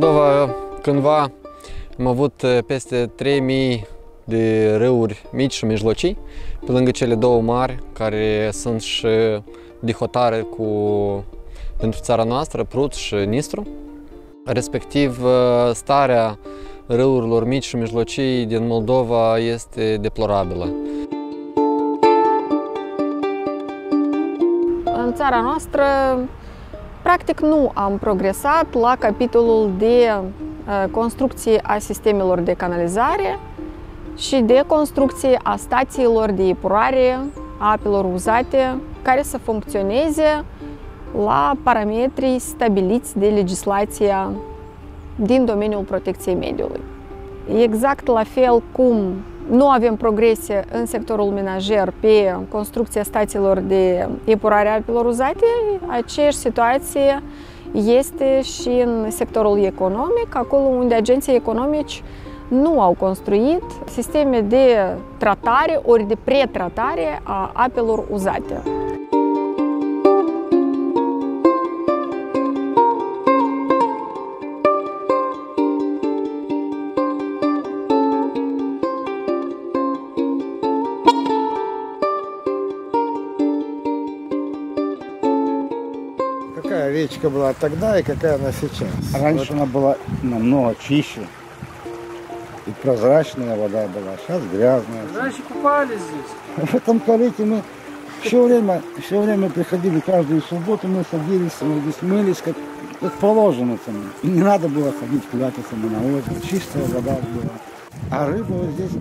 Noi în Moldova cândva am avut uh, peste 3000 de râuri mici și mijlocii, pe lângă cele două mari, care sunt și dihotare cu, pentru țara noastră, Prut și Nistru. Respectiv, uh, starea râurilor mici și mijlocii din Moldova este deplorabilă. În țara noastră, practic nu am progresat la capitolul de uh, construcție a sistemelor de canalizare și de construcție a stațiilor de epurare a apelor uzate care să funcționeze la parametrii stabiliți de legislația din domeniul protecției mediului. Exact la fel cum nu avem progrese în sectorul menajer pe construcția stațiilor de epurare a apelor uzate, aceeași situație este și în sectorul economic, acolo unde agenții economici nu au construit sisteme de tratare ori de pretratare a apelor uzate. Речка была тогда и какая она сейчас? Раньше она была намного чище. И прозрачная вода была, сейчас грязная. Раньше купались здесь. В этом корыте мы все время, все время приходили каждую субботу, мы садились, мы здесь мылись, как, как положено там. И не надо было ходить купаться на озеро, чистая вода была. А рыба вот здесь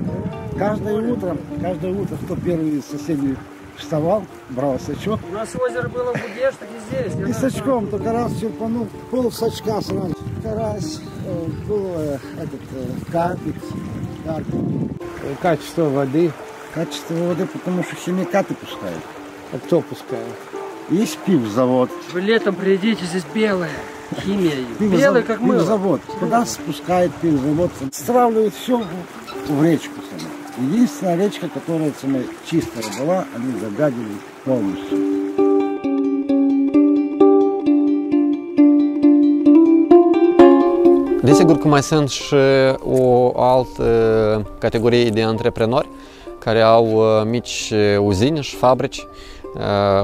каждое утро, каждое утро, кто первый из соседей вставал, брал сачок. У нас озеро было в Будеш, так и здесь. И сачком только раз черпанул, пол сачка сразу. Карась, э, был э, этот э, карпик, карпик. Качество воды. Качество воды, потому что химикаты пускают. А кто пускает? Есть пивзавод. Вы летом приедете, здесь белое. Химия. Белый как мыло. Пивзавод. Куда спускает пивзавод? Стравливают все в, речку. саму. Единственная речка, которая самая чистая была, они загадили полностью. Desigur că mai sunt și o altă categorie de antreprenori care au uh, mici uzini și fabrici, uh,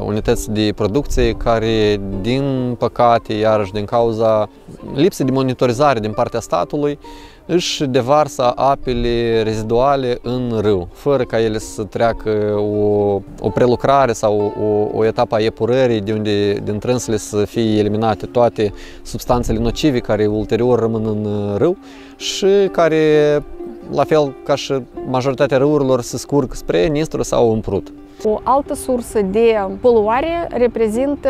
unități de producție care, din păcate, iarăși din cauza lipsei de monitorizare din partea statului, își devarsă apele reziduale în râu, fără ca ele să treacă o, o prelucrare sau o, o etapă a epurării de unde din trânsele să fie eliminate toate substanțele nocive care ulterior rămân în râu și care, la fel ca și majoritatea râurilor, se scurg spre Nistru sau în Prut. O altă sursă de poluare reprezintă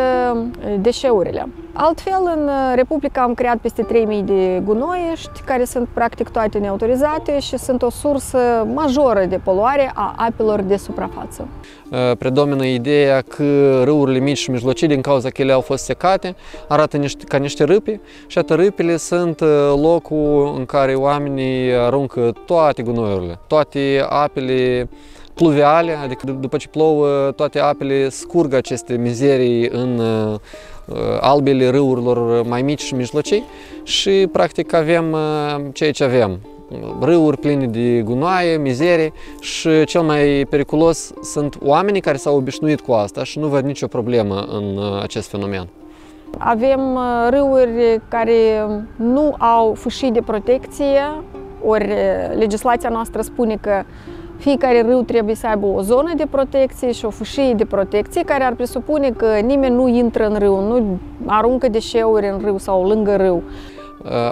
deșeurile. Altfel, în Republica am creat peste 3000 de gunoiești, care sunt practic toate neautorizate și sunt o sursă majoră de poluare a apelor de suprafață. Predomină ideea că râurile mici și mijlocii, din cauza că ele au fost secate, arată niște, ca niște râpi și atât râpile sunt locul în care oamenii aruncă toate gunoiurile, toate apele pluviale, adică după ce plouă, toate apele scurg aceste mizerii în uh, albele râurilor mai mici și mijlocii și practic avem uh, ceea ce avem. Râuri pline de gunoaie, mizerii și cel mai periculos sunt oamenii care s-au obișnuit cu asta și nu văd nicio problemă în uh, acest fenomen. Avem râuri care nu au fâșii de protecție, ori legislația noastră spune că fiecare râu trebuie să aibă o zonă de protecție și o fâșie de protecție care ar presupune că nimeni nu intră în râu, nu aruncă deșeuri în râu sau lângă râu.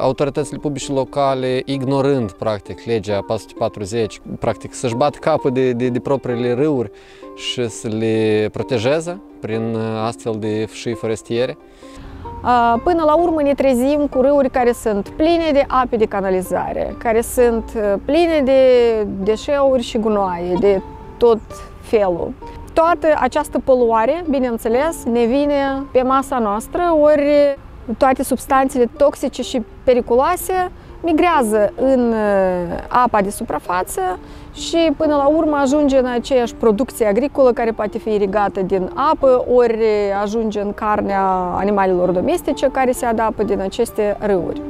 Autoritățile publice locale, ignorând practic legea 440, practic să-și bat capul de, de, de propriile râuri și să le protejeze prin astfel de fâșii forestiere. Până la urmă ne trezim cu râuri care sunt pline de ape de canalizare, care sunt pline de deșeuri și gunoaie de tot felul. Toată această poluare, bineînțeles, ne vine pe masa noastră, ori toate substanțele toxice și periculoase migrează în apa de suprafață și până la urmă ajunge în aceeași producție agricolă care poate fi irigată din apă, ori ajunge în carnea animalelor domestice care se adapă din aceste râuri.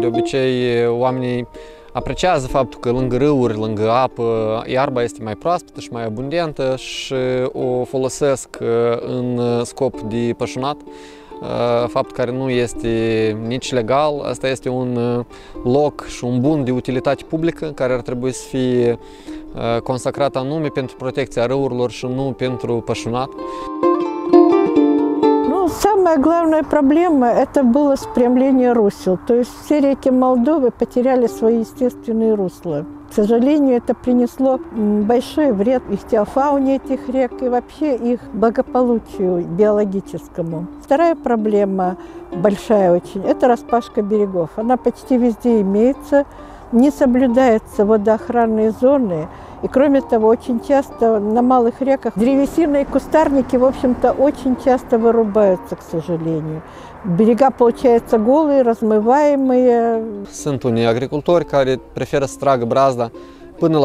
De obicei, oamenii apreciază faptul că lângă râuri, lângă apă, iarba este mai proaspătă și mai abundentă și o folosesc în scop de pășunat, fapt care nu este nici legal. Asta este un loc și un bun de utilitate publică care ar trebui să fie consacrat anume pentru protecția râurilor și nu pentru pășunat. Самая главная проблема – это было спрямление русел. То есть все реки Молдовы потеряли свои естественные русла. К сожалению, это принесло большой вред ихтиофауне этих рек и вообще их благополучию биологическому. Вторая проблема, большая очень, это распашка берегов. Она почти везде имеется, не соблюдаются водоохранные зоны, и кроме того, очень часто на малых реках древесины и кустарники, в общем-то, очень часто vărubаются, к сожалению. Берега получаются голые, размываемые. Sunt unii agricultori care preferă să tragă brazda până.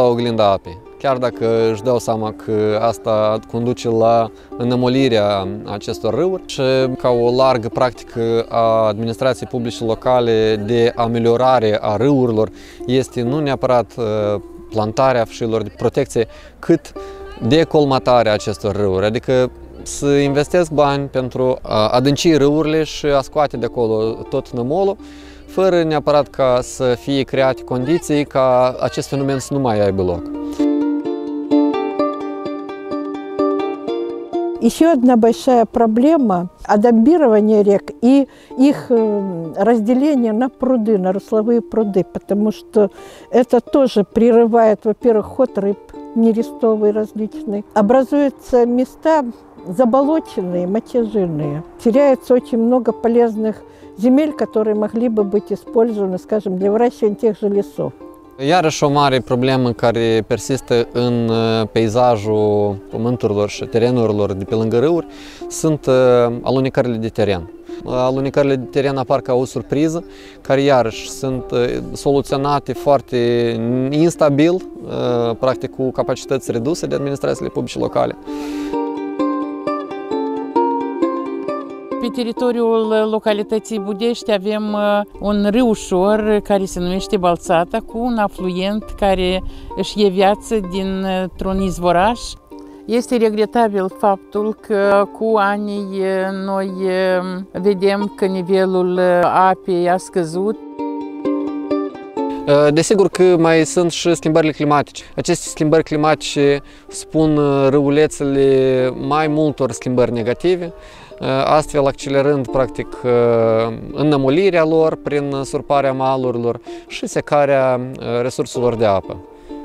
Chiar dacă își dau seama că asta conduce la înămolirea acestor râuri și ca o largă practică a administrației publice locale de ameliorare a râurilor este nu neapărat plantarea fșilor de protecție, cât decolmatarea acestor râuri, adică să investesc bani pentru a adânci râurile și a scoate de acolo tot nămolul, fără neapărat ca să fie create condiții ca acest fenomen să nu mai aibă loc. Еще одна большая проблема – адамбирование рек и их э, разделение на пруды, на русловые пруды, потому что это тоже прерывает, во-первых, ход рыб нерестовый различный. Образуются места заболоченные, мочежинные. Теряется очень много полезных земель, которые могли бы быть использованы, скажем, для выращивания тех же лесов. Iarăși o mare problemă care persistă în peisajul pământurilor și terenurilor de pe lângă râuri sunt alunecările de teren. Alunecările de teren apar ca o surpriză, care iarăși sunt soluționate foarte instabil, practic cu capacități reduse de administrațiile publice locale. Pe teritoriul localității Budești avem uh, un râu ușor care se numește Balțata cu un afluent care își e viață dintr-un izvoraș. Este regretabil faptul că cu anii uh, noi uh, vedem că nivelul apei a scăzut. Desigur că mai sunt și schimbările climatice. Aceste schimbări climatice spun râulețele mai multor schimbări negative, astfel accelerând practic înnămulirea lor prin surparea malurilor și secarea resurselor de apă.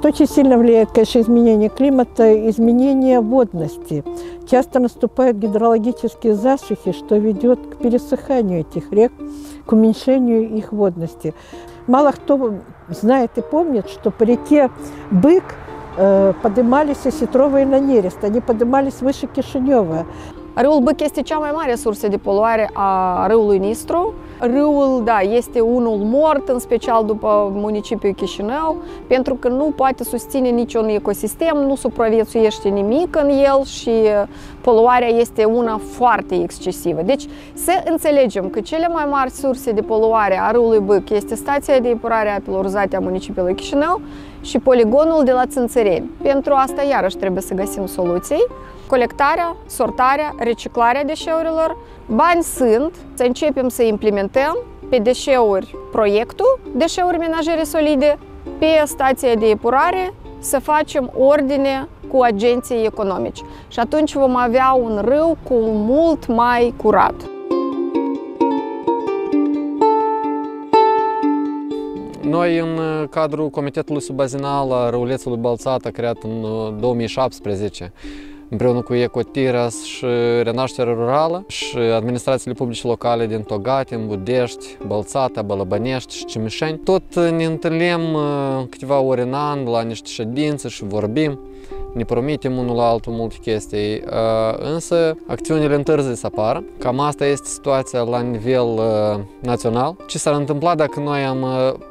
Очень сильно влияет, конечно, изменение климата, изменение водности. Часто наступают гидрологические засухи, что ведет к пересыханию этих рек, к уменьшению их водности. Мало кто знает и помнит, что по реке Бык э, поднимались осетровые на нерест, они поднимались выше Кишинева. Râul Băc este cea mai mare sursă de poluare a râului Nistru. Râul, da, este unul mort, în special după municipiul Chișinău, pentru că nu poate susține niciun ecosistem, nu supraviețuiește nimic în el și poluarea este una foarte excesivă. Deci să înțelegem că cele mai mari surse de poluare a râului Băc este stația de epurare a apelor uzate a municipiului Chișinău și poligonul de la Țânțăreni. Pentru asta iarăși trebuie să găsim soluții colectarea, sortarea, reciclarea deșeurilor. Bani sunt, să începem să implementăm pe deșeuri proiectul deșeuri menajere solide, pe stația de epurare să facem ordine cu agenții economici. Și atunci vom avea un râu cu mult mai curat. Noi, în cadrul Comitetului Subbazinal a Râulețului Balțata, creat în 2017, împreună cu Ecotiras și Renașterea Rurală și administrațiile publice locale din Togatin, Budești, Bălțata, Bălăbănești și Cimișeni. Tot ne întâlnim câteva ori în an la niște ședințe și vorbim ne promitem unul la altul multe chestii, însă acțiunile întârzi să apară. Cam asta este situația la nivel național. Ce s-ar întâmpla dacă noi am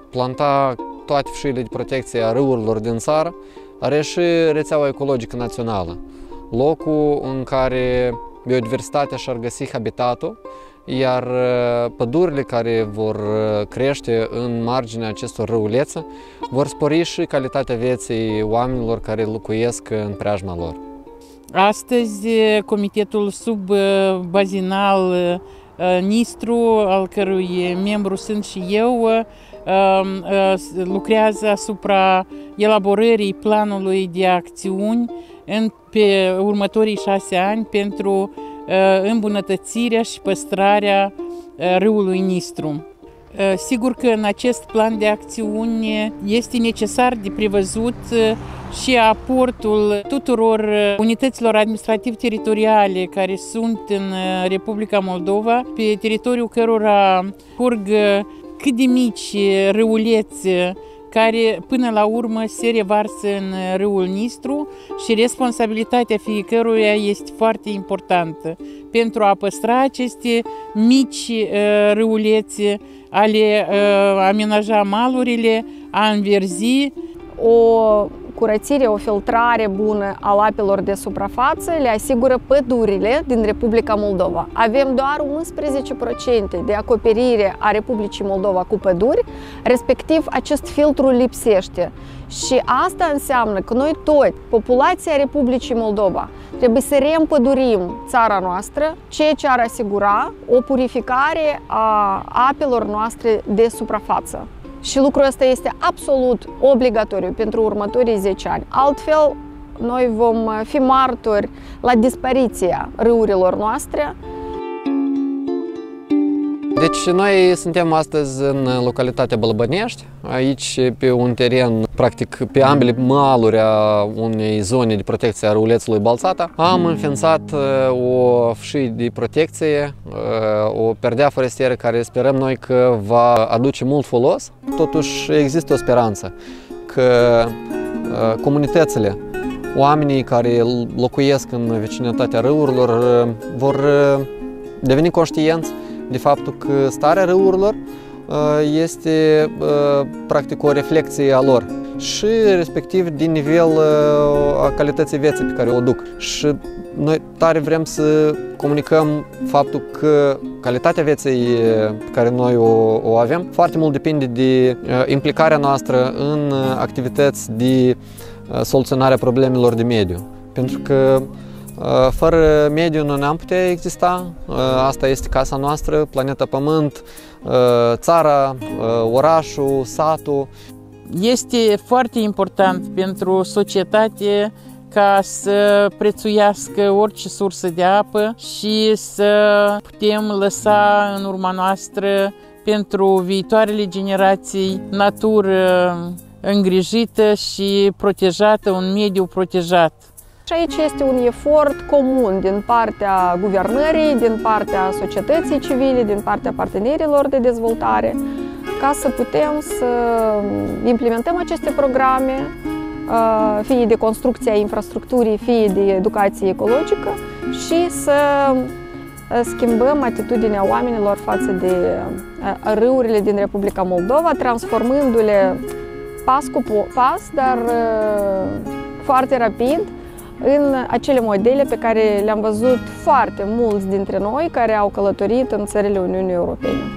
planta toate fșile de protecție a râurilor din țară, are și rețeaua ecologică națională locul în care biodiversitatea și-ar găsi habitatul, iar uh, pădurile care vor uh, crește în marginea acestor râulețe vor spori și calitatea vieții oamenilor care locuiesc în preajma lor. Astăzi, comitetul subbazinal Nistru, al cărui membru sunt și eu, lucrează asupra elaborării planului de acțiuni în, pe următorii șase ani pentru îmbunătățirea și păstrarea râului Nistru. Sigur că în acest plan de acțiuni este necesar de prevăzut și aportul tuturor unităților administrativ-teritoriale care sunt în Republica Moldova, pe teritoriul cărora curg cât de mici râulețe care până la urmă se revarsă în râul Nistru și responsabilitatea fiecăruia este foarte importantă pentru a păstra aceste mici râulețe, a le amenaja malurile, a înverzi. O curățire, o filtrare bună a apelor de suprafață le asigură pădurile din Republica Moldova. Avem doar 11% de acoperire a Republicii Moldova cu păduri, respectiv acest filtru lipsește. Și asta înseamnă că noi toți, populația Republicii Moldova, trebuie să reîmpădurim țara noastră, ceea ce ar asigura o purificare a apelor noastre de suprafață. Și lucrul ăsta este absolut obligatoriu pentru următorii 10 ani. Altfel, noi vom fi martori la dispariția râurilor noastre. Deci noi suntem astăzi în localitatea Bălbănești, aici pe un teren, practic pe ambele maluri a unei zone de protecție a râulețului Balțata. Am înființat o fșii de protecție, o perdea forestieră care sperăm noi că va aduce mult folos. Totuși există o speranță că comunitățile, oamenii care locuiesc în vecinătatea râurilor vor deveni conștienți de faptul că starea râurilor este practic o reflexie a lor și respectiv din nivel a calității vieții pe care o duc. Și noi tare vrem să comunicăm faptul că calitatea vieții pe care noi o, o avem foarte mult depinde de implicarea noastră în activități de soluționare a problemelor de mediu. Pentru că fără mediu nu ne-am putea exista. Asta este casa noastră, planeta Pământ, țara, orașul, satul. Este foarte important pentru societate ca să prețuiască orice sursă de apă și să putem lăsa în urma noastră pentru viitoarele generații natură îngrijită și protejată, un mediu protejat. Și aici este un efort comun din partea guvernării, din partea societății civile, din partea partenerilor de dezvoltare, ca să putem să implementăm aceste programe, uh, fie de construcție a infrastructurii, fie de educație ecologică și să uh, schimbăm atitudinea oamenilor față de uh, râurile din Republica Moldova, transformându-le pas cu pas, dar foarte rapid, în acele modele pe care le-am văzut foarte mulți dintre noi care au călătorit în țările Uniunii Europene.